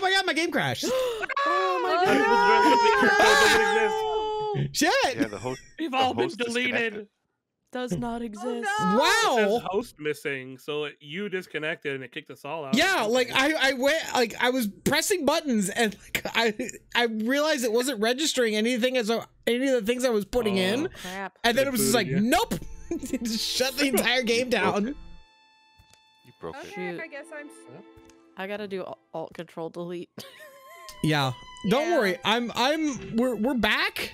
Oh my god, my game crashed. oh my Oh, Shit. Yeah, the host. We've the all been deleted. Does not oh, exist. It Wow. says host missing, so it, you disconnected and it kicked us all out. Yeah, like I, I went like I was pressing buttons and like I I realized it wasn't registering anything as a, any of the things I was putting oh, in, Oh, Crap. and then They it was just like, booted you. nope, just shut the entire game down. You broke it. Shoot. Okay, I guess I'm. I gotta do Alt Control Delete. Yeah, don't Yeah. worry, I'm I'm we're we're back.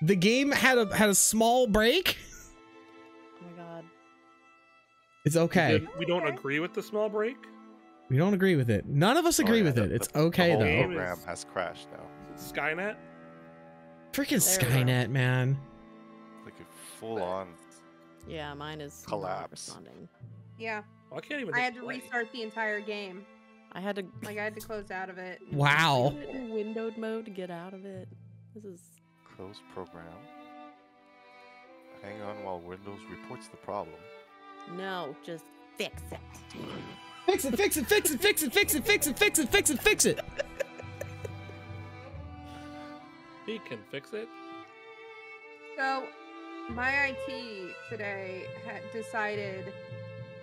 The game had a had a small break. Oh my god. It's okay. did- We don't agree with the small break. We don't agree with it. None of us Oh, agree yeah, with the- it. It's the- okay the whole though. Game program has crashed now. Skynet. Freaking There. Skynet, man. Like a full on. Yeah, mine is not Collapse. responding. Yeah, Well, I can't even. I had to play. restart the entire game. I had to Like I had to close out of it. Wow. in windowed mode to get out of it. This is Close program. Hang on while Windows reports the problem. no, just fix it. Fix it, fix it, fix it, fix it, fix it, fix it, fix it, fix it, fix it. He can fix it. So, my IT today had decided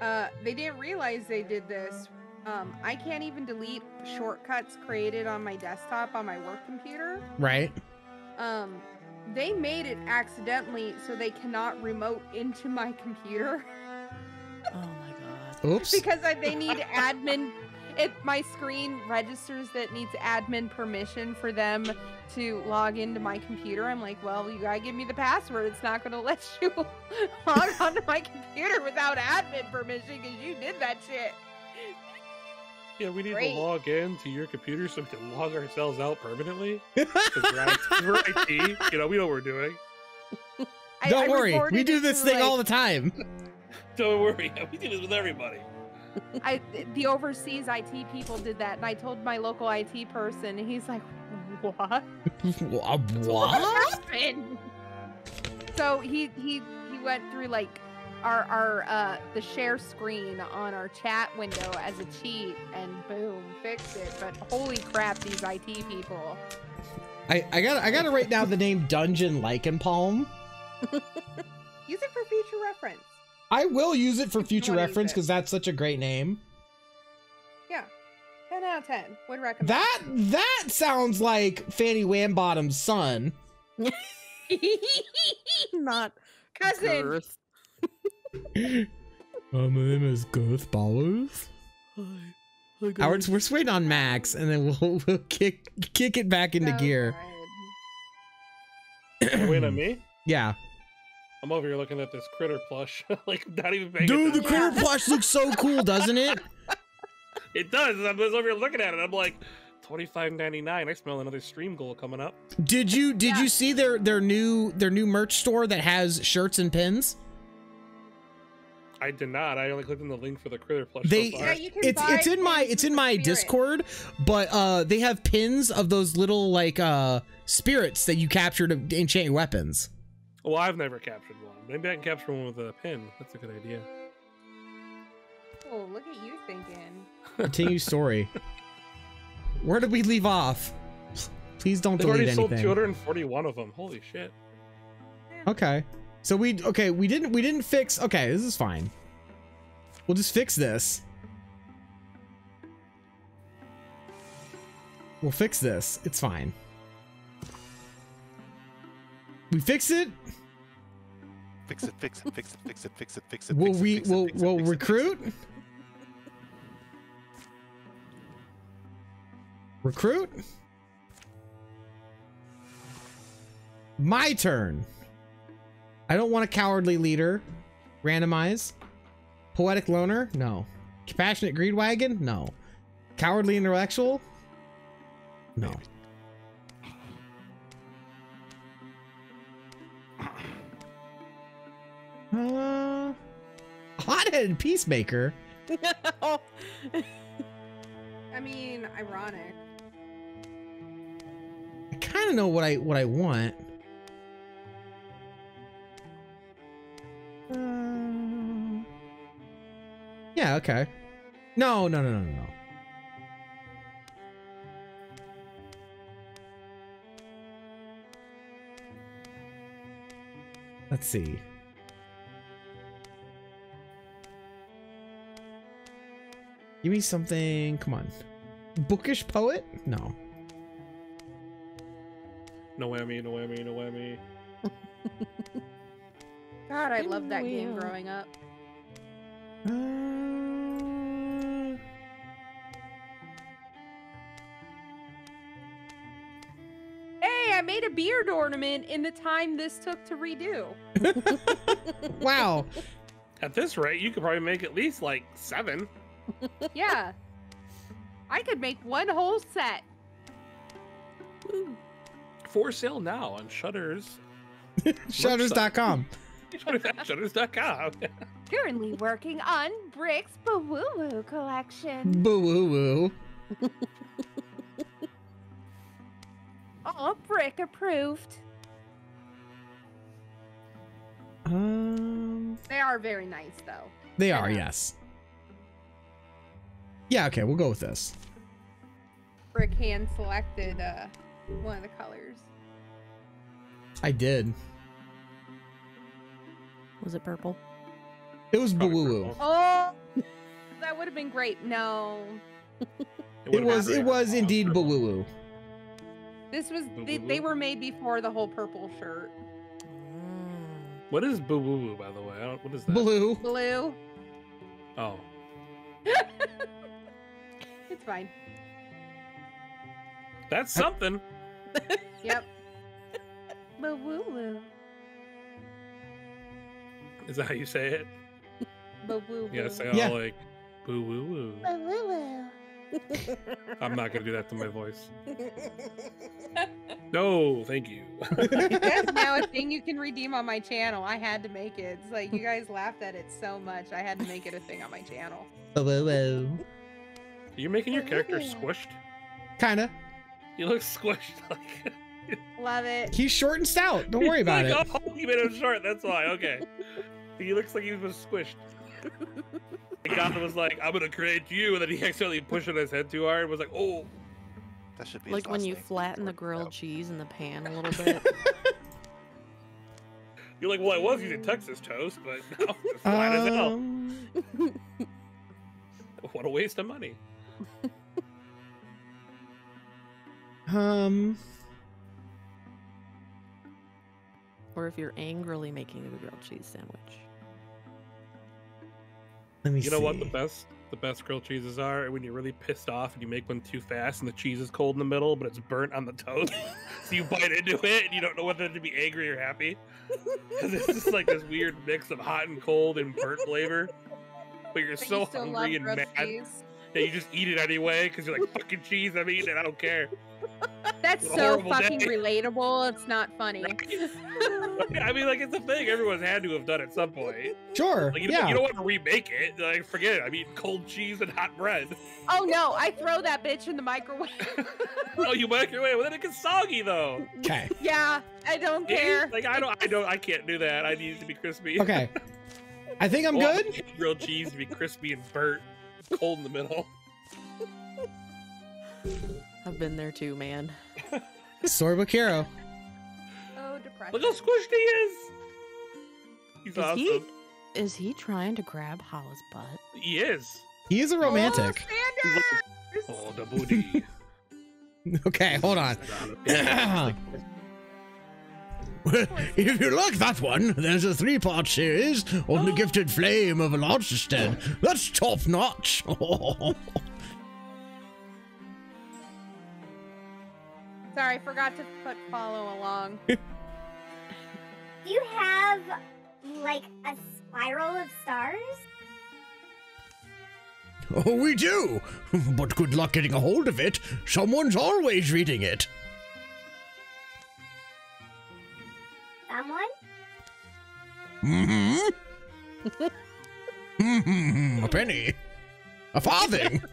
uh, they didn't realize they did this. Um, I can't even delete shortcuts created on my desktop on my work computer. Right. Um, they made it accidentally so they cannot remote into my computer Oh my god. Oops. because I, they need admin. It my screen registers that needs admin permission for them to log into my computer. I'm like, well, you gotta give me the password. It's not gonna let you log onto my computer without admin permission because you did that shit. Yeah, we need Great. to log in to your computer so we can log ourselves out permanently. 'Cause we're, IT, we're IT, you know, we know what we're doing. I- Don't I worry, we do this to, thing all the time. Don't worry, we do this with everybody. I, the overseas IT people did that, and I told my local IT person, and he's like, "What Wha- what? happened?" So he he he went through like our our uh the share screen on our chat window as a cheat, and boom, fixed it. But holy crap, these IT people! I, I got I gotta write down the name Dungeon Lichen Palm. Use it for future reference. I will use it for If future reference because that's such a great name. Yeah, ten out of ten. Would recommend. That that sounds like Phannie Whambottom's son. Not cousin. girth. Uh, my name is Gurth Bowers. Hi. Hi, Howard, we're just waiting on Max, and then we'll we'll kick kick it back into So gear. good. Wait on me. Yeah, I'm over here looking at this critter plush, like not even paying dude, the attention. critter plush looks so cool, doesn't it? It does. I'm just over here looking at it. I'm like, twenty five ninety nine. I smell another stream goal coming up. Did you did Yeah. you see their their new their new merch store that has shirts and pins? I did not. I only clicked on the link for the critter plush. They- so Yeah, you can it's buy it's in my it's in my spirit. discord but uh they have pins of those little like uh spirits that you capture to enchant your weapons Well, I've never captured one. Maybe I can capture one with a pin. That's a good idea. Oh, look at you thinking. continue story where did we leave off please don't They've delete already sold 241 of them. Holy shit. okay so we okay we didn't we didn't fix okay this is fine we'll just fix this we'll fix this it's fine we fix it Fix it, fix it, fix it, fix it, fix it, fix it. Will we? Will will fix it, fix it. recruit? Recruit? My turn. I don't want a cowardly leader. Randomize. Poetic loner? No. Compassionate greed wagon? No. Cowardly intellectual? No. Uh, hothead peacemaker. I mean, ironic. I kind of know what I what I want. Uh, yeah. Okay. No. No. No. No. No. Let's see. Give me something. Come on. Bookish poet? No. No whammy, no whammy, no whammy. God, I loved that game growing up. Uh, Hey, I made a beard ornament in the time this took to redo. wow. At this rate, you could probably make at least like seven. Yeah. I could make one whole set. For sale now on Shutters. Shutters.com. Shutters.com. Currently working on Brick's Boo Woo collection. Boo woo woo. All Brick approved. Um, They are very nice though. they are, yes. Yeah, okay, we'll go with this. Brick hand selected uh, one of the colors. I did. Was it purple? It was boo Probably woo woo. purple. Oh, that would have been great. No, It would've was it was indeed boo woo woo. this was they, they were made before the whole purple shirt. What is boo woo woo, by the way? What is that? Blue. Blue, Oh. it's fine. That's something. Yep. Boo woo woo. Is that how you say it? Boo woo Yeah, woo. say all Yeah. Oh, like boo woo woo. Boo woo woo. I'm not gonna do that to my voice. No, thank you. That's now a thing you can redeem on my channel. I had to make it. It's like you guys laughed at it so much. I had to make it a thing on my channel. Boo woo woo. You're making your character squished. Kinda. You look squished. Like Love it. He's short and stout. Don't worry about like, it. Oh, you made him short. That's why. Okay. he looks like he was squished. And God was like, "I'm gonna create you," and then he accidentally pushed on his head too hard. and Was like, "Oh, That should be Like when you name. flatten the grilled out. cheese in the pan a little bit. you're like, well, I was using Texas toast, but now it's flat as hell. Um, What a waste of money." um, or if you're angrily making a grilled cheese sandwich. let me You know what the best the best grilled cheeses are when you're really pissed off and you make one too fast and the cheese is cold in the middle but it's burnt on the toast. so you bite into it and you don't know whether to be angry or happy. Because it's just like this weird mix of hot and cold and burnt flavor. But you're But so you hungry and mad cheese. That you just eat it anyway because you're like fucking cheese. I'm eating it. I don't care. That's so fucking day. relatable. It's not funny. I mean, like it's a thing everyone's had to have done at some point. Sure. Like you, yeah. don't, you don't want to remake it. Like forget it. I'm eating cold cheese and hot bread. oh no, I throw that bitch in the microwave. oh, you microwave? Well, then it gets soggy though. okay. yeah, I don't care. Like I don't, I don't, I can't do that. I need it to be crispy. Okay. I think I'm I want good. Grilled cheese to be crispy and burnt, cold in the middle. I've been there too, man. Storybook hero. Oh, depression. Look how squished he is. He's Is awesome. he- Is he trying to grab Hala's butt? He is. He is a romantic. Oh, Oh, the booty. Okay, hold on. if you like that one, there's a three part series on the oh. gifted flame of a Lodgestead. That's top notch. Sorry, I forgot to put follow along. Do you have like a spiral of stars? oh, we do. But good luck getting a hold of it. Someone's always reading it. Mm-hmm. mm-hmm. A penny. A farthing.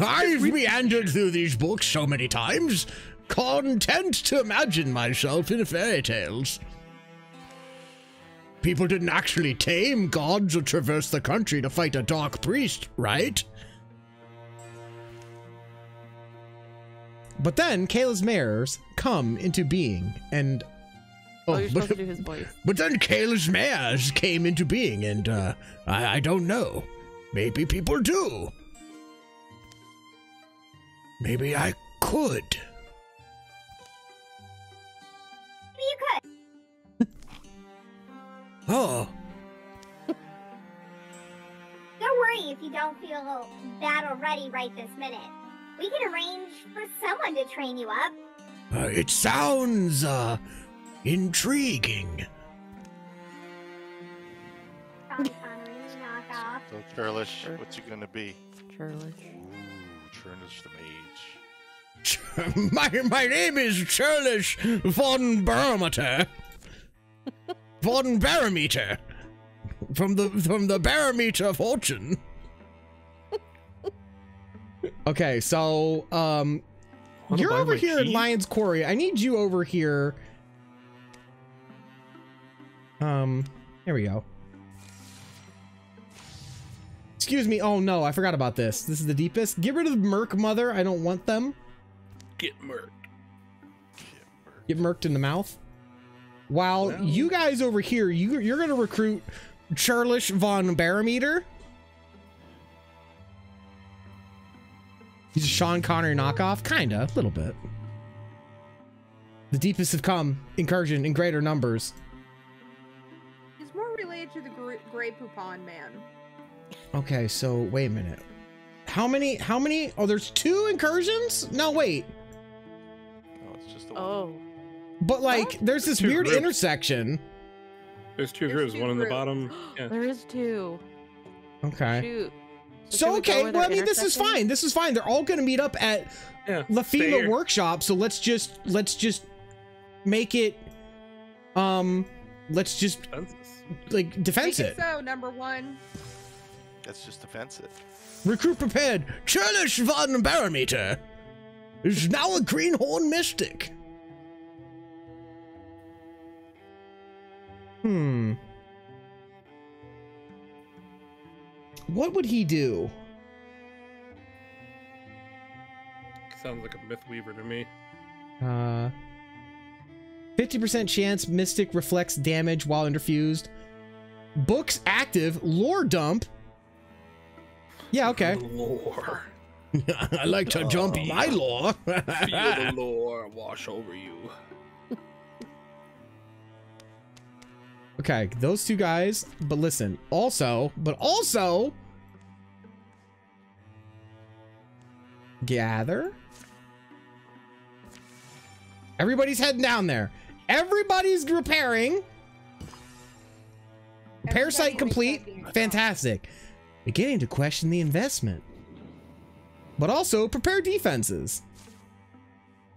I've meandered through these books so many times, content to imagine myself in fairy tales. People didn't actually tame gods or traverse the country to fight a dark priest, right? But then Kayla's mirrors come into being, and Oh, you're supposed to but, do his voice. but then Kale's mares came into being, and uh, I, I don't know. Maybe people do. Maybe I could. Maybe you could. Oh, Don't worry if you don't feel that already right this minute. We can arrange for someone to train you up. uh, it sounds uh, intriguing. Sean Connery knockoff. So Churlish, what's it gonna be? Churlish. Ooh, Churlish the mage. my my name is Churlish von Barometer. von Barometer. From the from the Barometer fortune. okay, so um you're over my here in? Lion's Quarry. I need you over here. Um, here we go. Excuse me. Oh no, I forgot about this. This is the Deepist. Get rid of the Merc Mother. I don't want them. Get murked. Get murked in the mouth. While Well. you guys over here, you you're gonna recruit Churlish von Barometer. He's a Sean Connery knockoff, kinda, a little bit. The Deepist have come, incursion in greater numbers. He's more related to the Grey Poupon man. Okay, so wait a minute. How many? How many? Oh, there's two incursions. No, wait. No, it's just the one. Oh. But like, there's this Two weird groups. intersection. There's two There's groups. two One in the bottom. Yeah. There is two. Okay. Shoot. should So we okay, where well I mean this is fine. This is fine. They're all going to meet up at Yeah. La Stay workshop. So let's just let's just make it um let's just Fences. Like defense it. so, number one. That's just offensive. Recruit prepared. Churlish von Barometer is now a greenhorn mystic. Hmm. What would he do? Sounds like a myth weaver to me. Uh, 50% chance Mystic reflects damage while interfused. Books active. Lore dump. Yeah, okay. Lore. I like to jump oh, my lore. Feel the lore wash over you. okay, those two guys. But listen, also, but also. Gather. Everybody's heading down there. Everybody's repairing. Repair site complete. always said being Fantastic. Beginning to question the investment. But also prepare defenses.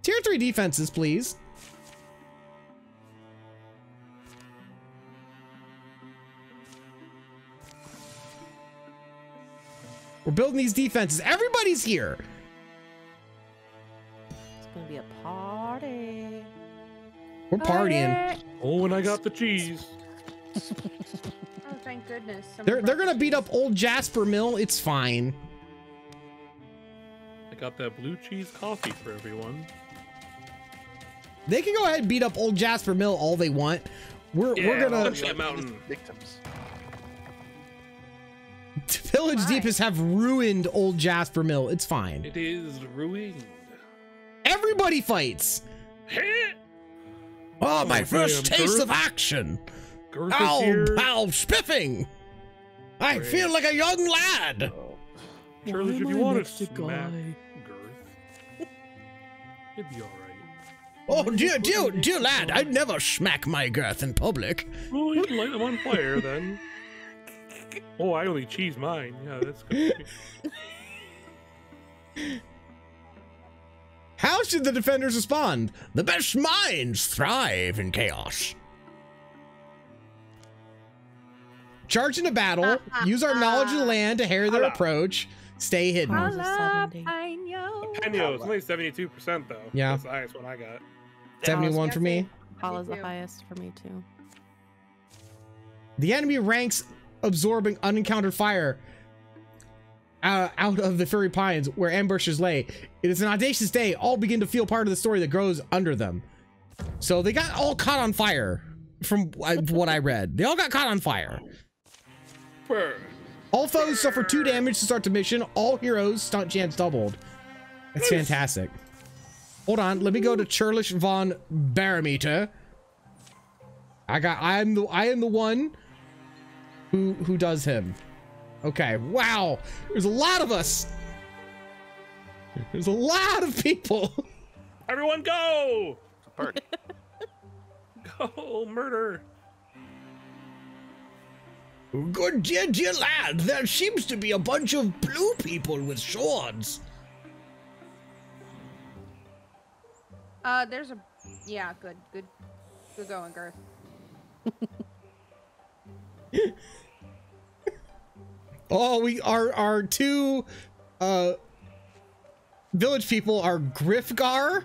Tier 3 defenses, please. We're building these defenses. Everybody's here. We're partying. Oh, and I got the cheese. Oh, thank goodness. someone They're they're gonna beat up old Jasper Mill. It's fine. I got that blue cheese coffee for everyone. They can go ahead and beat up old Jasper Mill all they want. We're we're gonna punch that mountain. Victims. Village Why? Deepist have ruined old Jasper Mill. It's fine. It is ruined. Everybody fights. Heh! Ah, oh, my Oh, first damn, taste Gurth. of action. Gurth is Ow, here. ow, spiffing. I Great. feel like a young lad. Charlie, if you I want to to smack Guy? Gurth, it'd be alright. Oh, dear, dear, dear lad, I'd never smack my girth in public. Well, you can light them on fire then. Oh, I only cheese mine. Yeah, that's good. How should the defenders respond? The best minds thrive in chaos. Charge into battle. Uh-huh. Use our knowledge of the land to harry their Hello. approach. Stay hidden. How- was a Hala, 70. Penyo. It's only 72% though. Yeah. That's the highest one I got. 71 for me. Paula's the highest for me too. The enemy ranks absorbing unencountered fire uh, out of the Furry Pines where ambushes lay. It is an audacious day. All begin to feel part of the story that grows under them. So they got all caught on fire from uh, what I read. They all got caught on fire. Brr. All foes suffer two damage to start the mission. All heroes stunt chance doubled. That's fantastic. Hold on, let me go to Churlish von Barometer. I got I'm the I am the one who who does him. Okay, wow. There's a lot of us. There's a lot of people. Everyone go! It's a party. Go murder! Good dear, dear lad, there seems to be a bunch of blue people with swords. Uh, there's a. Yeah, good, good, good going, Gurth. Oh, we our our two uh village people are Grifgar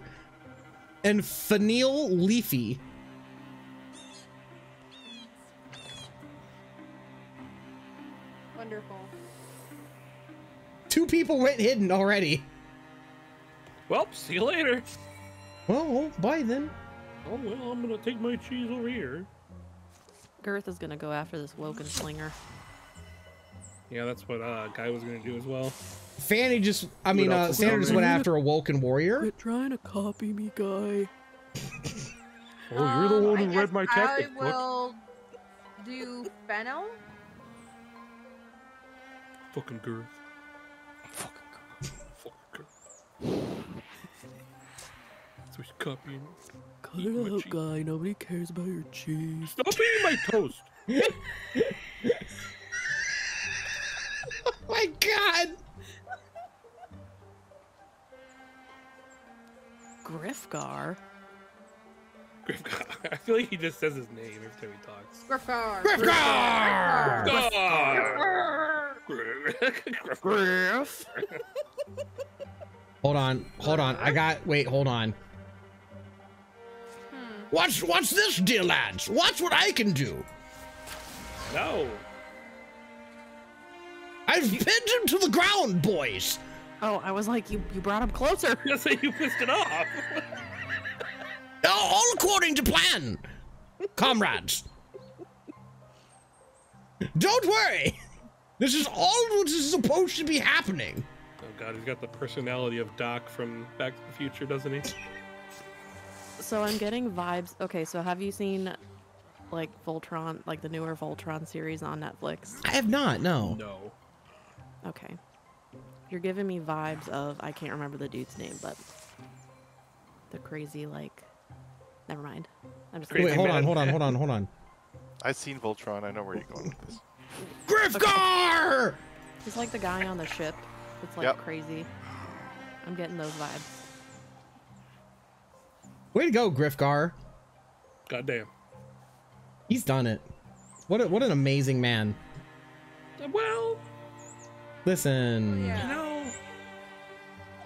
and Fanil Leafy. Wonderful. Two people went hidden already. Well, see you later. Well, bye then. Oh well, I'm gonna take my cheese over here. Gurth is gonna go after this Woken Slinger. Yeah, that's what uh, Guy was gonna do as well. Phannie just I mean else uh is Sandra just went after a Woken warrior. Quit trying to copy me, guy. Oh, you're the Um, one who read guess my tactic I book. will do Fennel. Fucking girl. Fucking girl. Fucking girth. So he's copying. Cut Eat my it out, cheese. guy. Nobody cares about your cheese. Stop eating my toast! Oh my god. Grifgar. I feel like he just says his name every time he talks. Grifgar. Grifgar! Grr. Griff. Hold on, hold on. I got wait, hold on. Hmm. Watch watch this, dear lads. Watch what I can do. No. I've pinned him to the ground, boys. Oh, I was like, you, you brought him closer. You say you pissed it off. All according to plan, comrades. Don't worry. This is all what is supposed to be happening. Oh god, he's got the personality of Doc from Back to the Future, doesn't he? So I'm getting vibes. Okay, so have you seen like Voltron, like the newer Voltron series on Netflix? I have not. No. No. Okay. You're giving me vibes of I can't remember the dude's name, but the crazy like never mind. I'm just Crazy Wait, hold on, hold on, hold on, hold on. I've seen Voltron. I know where you're going with this. Grifgar! He's like the guy on the ship. It's like Yep. crazy. I'm getting those vibes. Way to go, Grifgar. God damn. He's done it. What a, what an amazing man. Well, Listen. Oh, yeah. you know,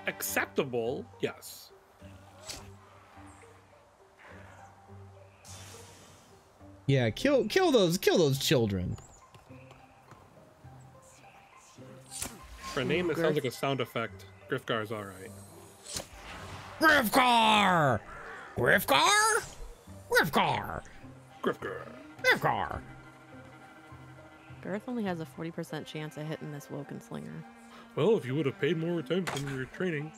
acceptable, yes. Yeah, kill kill those kill those children. For a name that sounds like a sound effect, Grifgar's alright. Grifgar! Grifgar? Grifgar! Grifgar. Grifgar! Gurth only has a 40% chance of hitting this Woken Slinger. Well, if you would have paid more attention in your training.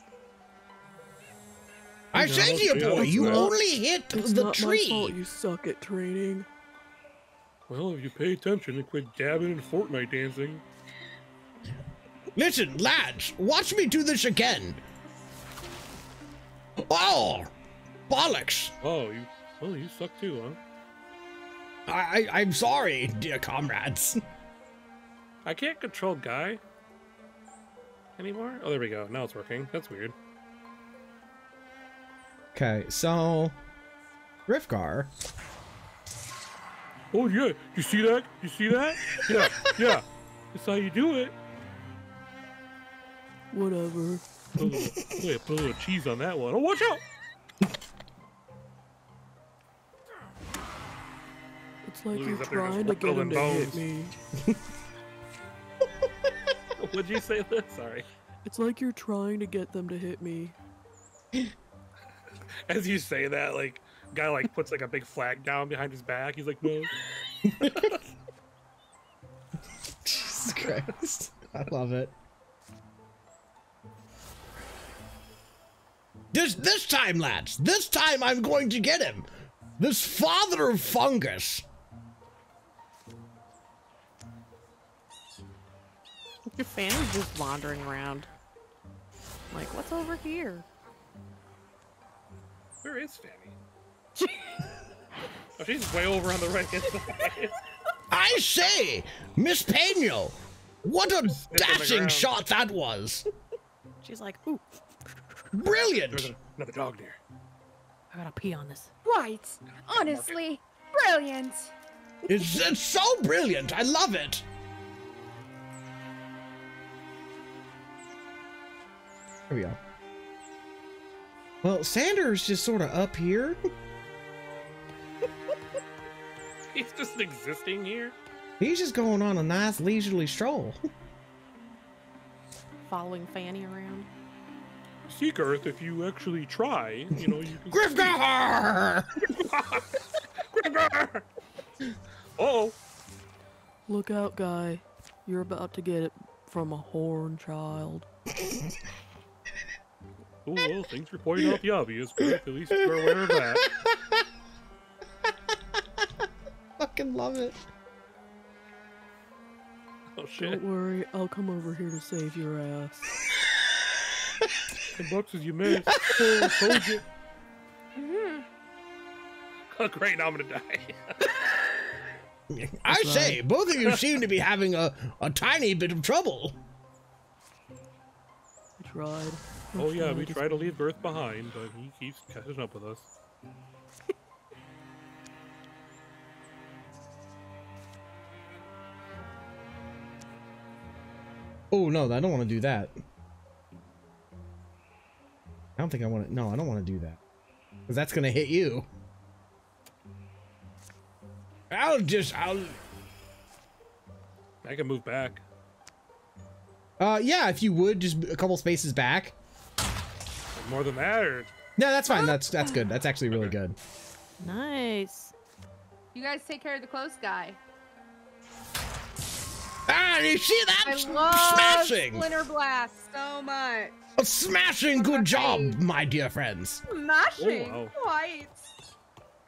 I No, said to you, yeah, boy, that's you right. only hit the tree. you suck at training. Well, if you pay attention and quit dabbing in Fortnite dancing. Listen, lads, watch me do this again. Oh, bollocks! Oh, you. Well, you suck too, huh? I, I I'm sorry, dear comrades. I can't control Guy anymore. Oh, there we go. Now it's working. That's weird. Okay, so Grifgar. Oh yeah, you see that? You see that? Yeah, yeah. That's how you do it. Whatever. Put a little, yeah, put a little cheese on that one. Oh, watch out! It's like Louis you're up there just trying to get him whittling to hit me. What'd you say, Liz? Sorry. It's like you're trying to get them to hit me. As you say that, like Guy like puts like a big flag down behind his back. He's like, no. Jesus Christ. I love it. This this time, lads. This time I'm going to get him. This father of fungus. Your fan is just wandering around. Like, what's over here? Where is Phannie? oh, she's way over on the right hand side. I say, Miss Penyo, what a dashing shot that was. She's like, ooh, Brilliant. There's another dog near. I gotta pee on this. Right. Honestly, brilliant. It's, it's so brilliant. I love it. Here we go. Well, Sanders just sort of up here. He's just existing here. He's just going on a nice leisurely stroll. Following Phannie around. Seek Earth, if you actually try, you know, you can. Grifgar! Oh, Look out, guy. You're about to get it from a horn child. Oh well, thanks for pointing out the obvious, but at least you're aware of that. Fucking love it. Oh shit. Don't worry, I'll come over here to save your ass. Ten bucks as you missed. Oh, told you. Mhm. Oh, great, now I'm gonna die. I say, both of you seem to be having a, a tiny bit of trouble. I tried. Oh yeah, we try to leave Birth behind, but he keeps catching up with us. Oh no, I don't want to do that. I don't think I want to. No, I don't want to do that because that's gonna hit you. I'll just. I'll. I can move back. Uh, yeah, if you would, just a couple spaces back. More than that, or No, that's fine. That's that's good. That's actually really good. Nice. You guys take care of the close guy. Ah, you see that? I S- love smashing, Splinter Blast so much. a smashing. Good job, my dear friends. Smashing. wow. Right.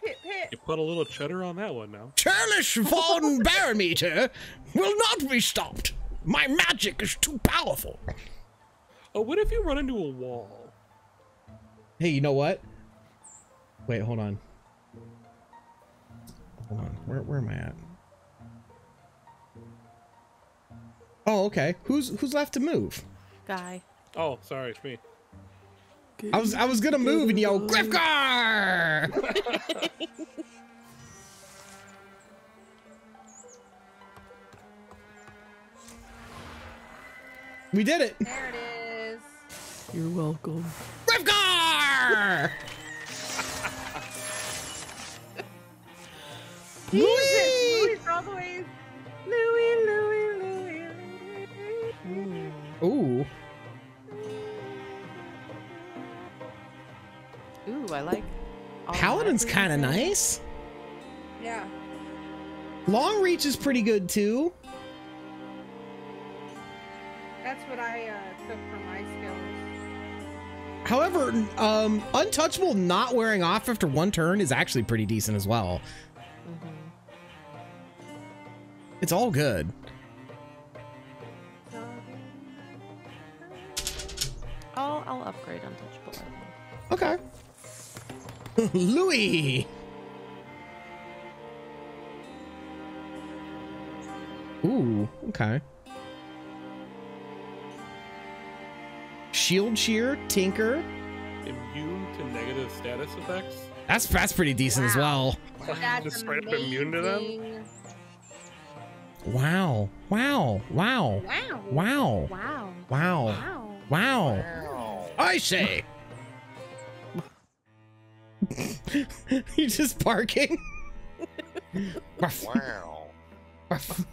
Pit pit. you put a little cheddar on that one now. Churlish von Barometer will not be stopped. My magic is too powerful. Oh, what if you run into a wall? Hey, you know what? Wait, hold on. Hold on. Where where am I at? Oh, okay. Who's who's left to move? Guy. Oh, sorry, it's me. I was I was gonna move and yell Grifgar! we did it! There it is. You're welcome. Jesus, Louis all the way. Louis, Louis, Louis, Louis. Ooh. Ooh, I like. Paladin's kind of nice. Yeah. Long reach is pretty good too. However, um, untouchable not wearing off after one turn is actually pretty decent as well. Mhm. It's all good. I'll, I'll upgrade untouchable. Okay. Louis. Ooh, okay. Shield shear, tinker. Immune to negative status effects. That's that's pretty decent as well. That's Just straight up immune to them. Wow. Wow. Wow. Wow. Wow. Wow. Wow. Wow. Wow. I say. you just barking. Wow. ruff.